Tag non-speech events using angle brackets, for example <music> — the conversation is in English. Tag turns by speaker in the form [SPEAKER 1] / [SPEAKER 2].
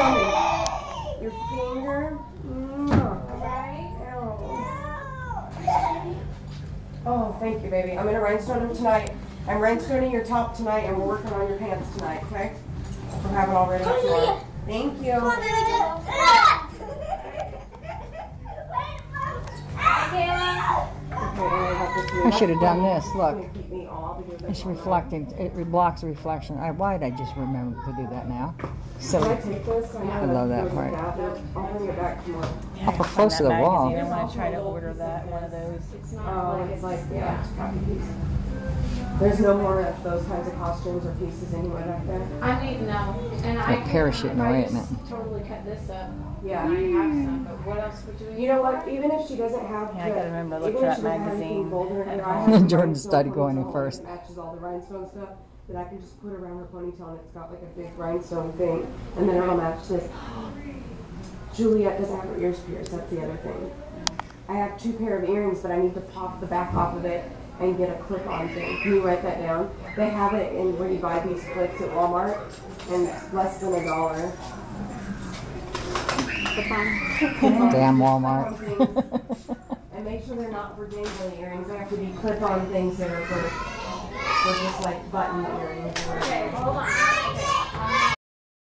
[SPEAKER 1] Your finger. Mwah. Oh, thank you, baby. I'm gonna rhinestone them tonight. I'm rhinestoning your top tonight, and we're working on your pants tonight. Okay? We'll have it all ready. Thank you.
[SPEAKER 2] I should have done this, look.
[SPEAKER 1] Keep me all together.
[SPEAKER 2] It's reflecting, it re- blocks the reflection. I, why did I just remember to do that now?
[SPEAKER 1] Can I take this? I
[SPEAKER 2] I love that part.
[SPEAKER 1] I'll bring it back tomorrow.
[SPEAKER 2] Up close to the wall.
[SPEAKER 3] I want to try to order that, one of those.
[SPEAKER 1] Oh, it's like, yeah, it's copy piece. There's no more of those kinds of costumes or pieces anywhere back there.
[SPEAKER 4] I need to know, and I.
[SPEAKER 2] Like parachuting
[SPEAKER 4] I
[SPEAKER 2] away,
[SPEAKER 4] just
[SPEAKER 2] isn't it?
[SPEAKER 4] Totally cut this up. I
[SPEAKER 1] Yeah.
[SPEAKER 4] have some, but what else would you?
[SPEAKER 1] You know what, even if she doesn't have.
[SPEAKER 3] Yeah, I
[SPEAKER 1] the-
[SPEAKER 3] gotta remember to look
[SPEAKER 1] even
[SPEAKER 3] for
[SPEAKER 1] if
[SPEAKER 3] that
[SPEAKER 1] she doesn't have anything
[SPEAKER 3] magazine
[SPEAKER 1] gold in her
[SPEAKER 3] at
[SPEAKER 1] hair, I
[SPEAKER 3] home.
[SPEAKER 1] have <laughs> some
[SPEAKER 2] Jordyn
[SPEAKER 1] rhinestone
[SPEAKER 2] going in
[SPEAKER 1] ponytail
[SPEAKER 2] first.
[SPEAKER 1] Matches all the rhinestone stuff, that I can just put around her ponytail and it's got like a big rhinestone thing, and then it'll match this. <gasps> Juliet doesn't have her ears pierced, that's the other thing. I have two pair of earrings, but I need to pop the back off of it and get a clip-on thing. Can you write that down? They have it in where you buy these clips at Walmart, and it's less than a dollar.
[SPEAKER 2] Damn Walmart. <laughs>
[SPEAKER 1] And make sure they're not for dangly earrings. They have to be clip-on things that are for, for just like button earrings. or whatever.
[SPEAKER 4] Hold on.